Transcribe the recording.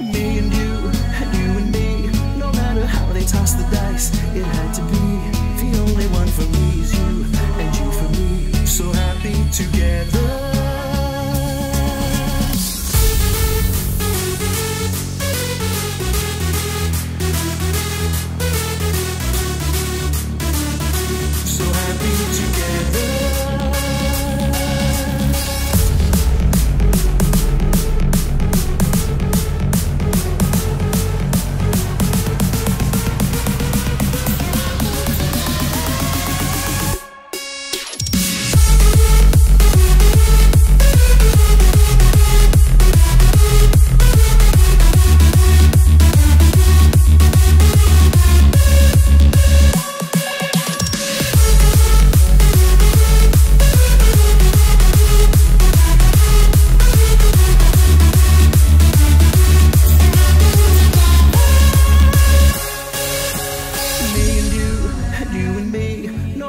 Me and you, and you and me. No matter how they toss the dice, it had to be. The only one for me is you, and you for me. So happy together.